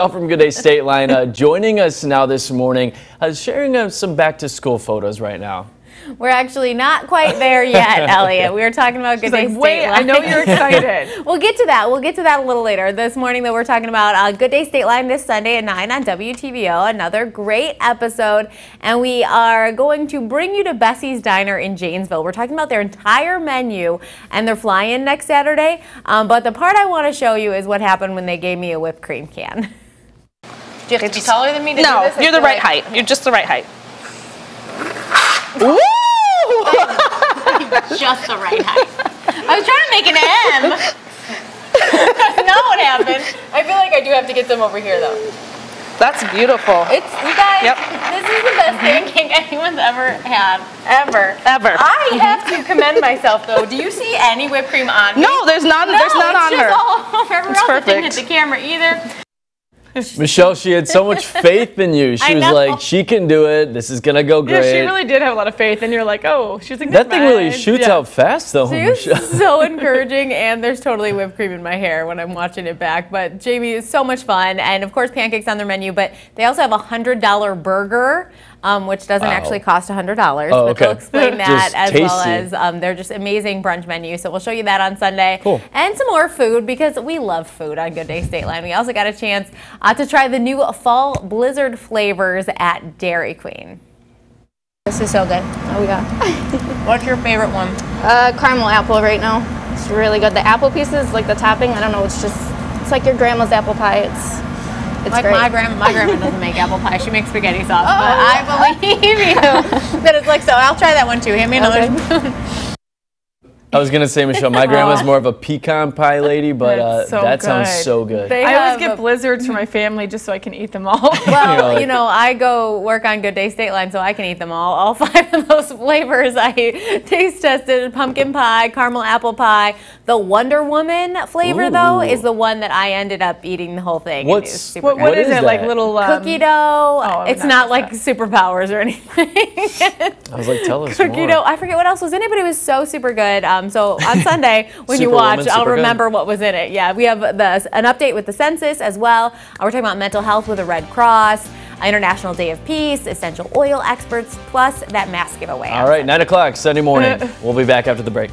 From Good Day Stateline, uh, joining us now this morning, uh, sharing uh, some back to school photos right now. We're actually not quite there yet, Elliot. We were talking about Good Day like, Wait, I know you're excited. we'll get to that. We'll get to that a little later. This morning, though, we're talking about uh, Good Day Stateline this Sunday at 9 on WTVO. Another great episode. And we are going to bring you to Bessie's Diner in Janesville. We're talking about their entire menu and they're flying next Saturday. Um, but the part I want to show you is what happened when they gave me a whipped cream can. Do you have to be taller than me to no, do this? I you're the right like- height. You're just the right height. Woo! just the right height. I was trying to make an M. That's not what happened. I feel like I do have to get them over here though. That's beautiful. It's you guys. Yep. This is the best mm-hmm. pancake anyone's ever had. Ever. Ever. Mm-hmm. I have to commend myself though. Do you see any whipped cream on me? No, there's none. No, there's none it's on just her. all over everywhere It's else. It didn't hit perfect. the camera either. Michelle, she had so much faith in you. She I was know. like, she can do it. This is going to go Yeah, great. she really did have a lot of faith, and you're like, oh, she's like, that "Never thing really shoots Yeah. out fast, though, She Michelle. so encouraging, and there's totally whipped cream in my hair when I'm watching it back. But Jamie is so much fun, and of course pancakes on their menu. But they also have a hundred dollar burger, um, which doesn't Wow. actually cost a hundred dollars. Oh, but they'll explain that Just as well as um, they're just amazing brunch menu. So we'll show you that on Sunday, Cool. and some more food because we love food on Good Day Stateline. We also got a chance uh, to try the new fall blizzard flavors at Dairy Queen. This is so good. Oh we yeah. What's your favorite one? Uh, caramel apple right now. It's really good. The apple pieces, like the topping, I don't know. It's just, it's like your grandma's apple pie. It's, it's Like great. my grandma, my grandma doesn't make apple pie. She makes spaghetti sauce. Oh. But I believe you that it's like so. I'll try that one too. Hand me another Okay. spoon. I was going to say, Michelle, my grandma's more of a pecan pie lady, but uh, That's so that sounds good. so good. They I have always get a- blizzards for my family just so I can eat them all. Well, know, like- you know, I go work on Good Day Stateline, so I can eat them all. All five of those flavors I taste tested: pumpkin pie, caramel apple pie. The Wonder Woman flavor, though, Ooh. is the one that I ended up eating the whole thing. and it What's- super what, good. what What is, is it? Like that? little um, Cookie dough. I would it's not not guess like superpowers or anything. I was like, tell us Cookie more. dough. I forget what else was in it, but it was so super good. Um, so on Sunday when you watch, I'll super good. remember what was in it. Yeah, we have the an update with the census as well. Uh, we're talking about mental health with the Red Cross, International Day of Peace, essential oil experts, plus that mask giveaway. All right, 9 o'clock Sunday morning. we'll be back after the break.